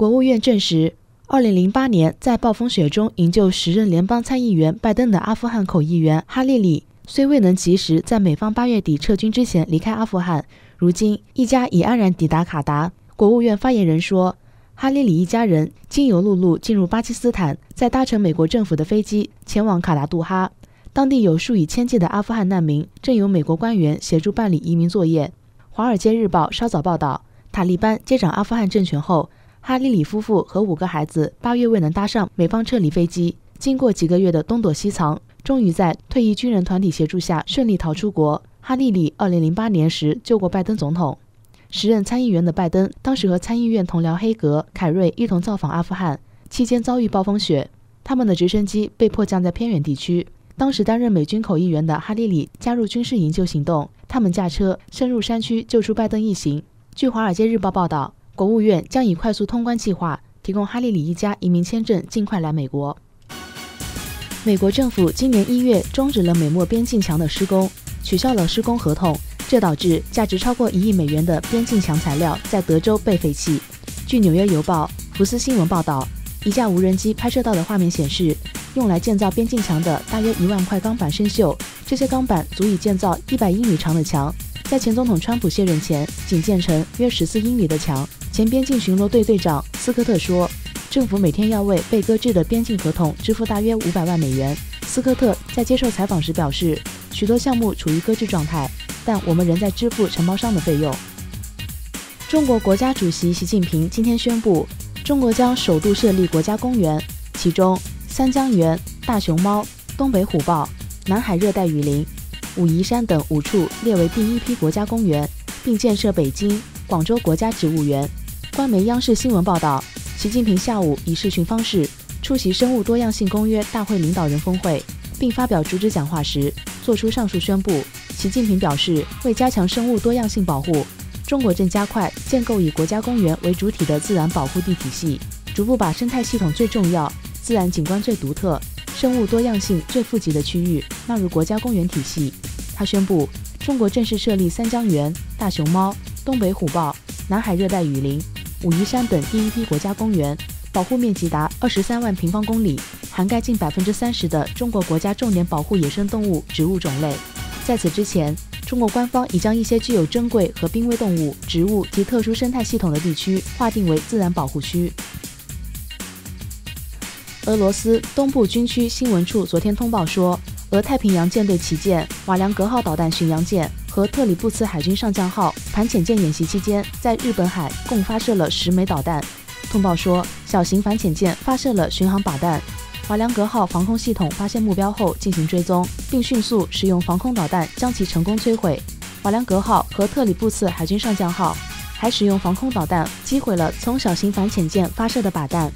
国务院证实，2008年在暴风雪中营救时任联邦参议员拜登的阿富汗口译员哈利里，虽未能及时在美方八月底撤军之前离开阿富汗，如今一家已安然抵达卡达。国务院发言人说，哈利里一家人经由陆路进入巴基斯坦，再搭乘美国政府的飞机前往卡达杜哈。当地有数以千计的阿富汗难民，正由美国官员协助办理移民作业。《华尔街日报》稍早报道，塔利班接掌阿富汗政权后。哈利里夫妇和五个孩子八月未能搭上美方撤离飞机，经过几个月的东躲西藏，终于在退役军人团体协助下顺利逃出国。哈利里2008年时救过拜登总统，时任参议员的拜登当时和参议院同僚黑格、凯瑞一同造访阿富汗，期间遭遇暴风雪，他们的直升机被迫降在偏远地区。当时担任美军口译员的哈利里加入军事营救行动，他们驾车深入山区救出拜登一行。据《华尔街日报》报道。国务院将以快速通关计划提供哈利里一家移民签证，尽快来美国。美国政府今年一月终止了美墨边境墙的施工，取消了施工合同，这导致价值超过一亿美元的边境墙材料在德州被废弃。据《纽约邮报》、福斯新闻报道，一架无人机拍摄到的画面显示，用来建造边境墙的大约一万块钢板生锈，这些钢板足以建造一百英里长的墙。在前总统川普卸任前，仅建成约十四英里的墙。前边境巡逻队队长斯科特说：“政府每天要为被搁置的边境合同支付大约五百万美元。”斯科特在接受采访时表示：“许多项目处于搁置状态，但我们仍在支付承包商的费用。”中国国家主席习近平今天宣布，中国将首度设立国家公园，其中三江源、大熊猫、东北虎豹、南海热带雨林、武夷山等五处列为第一批国家公园，并建设北京、广州国家植物园。官媒央视新闻报道，习近平下午以视讯方式出席生物多样性公约大会领导人峰会，并发表主旨讲话时作出上述宣布。习近平表示，为加强生物多样性保护，中国正加快建构以国家公园为主体的自然保护地体系，逐步把生态系统最重要、自然景观最独特、生物多样性最富集的区域纳入国家公园体系。他宣布，中国正式设立三江源、大熊猫、东北虎豹、南海热带雨林。武夷山等第一批国家公园，保护面积达二十三万平方公里，涵盖近百分之三十的中国国家重点保护野生动物、植物种类。在此之前，中国官方已将一些具有珍贵和濒危动物、植物及特殊生态系统的地区划定为自然保护区。俄罗斯东部军区新闻处昨天通报说，俄太平洋舰队旗舰瓦良格号导弹巡洋舰。和特里布茨海军上将号反潜舰演习期间，在日本海共发射了十枚导弹。通报说，小型反潜舰发射了巡航靶弹。瓦良格号防空系统发现目标后进行追踪，并迅速使用防空导弹将其成功摧毁。瓦良格号和特里布茨海军上将号还使用防空导弹击毁了从小型反潜舰发射的靶弹。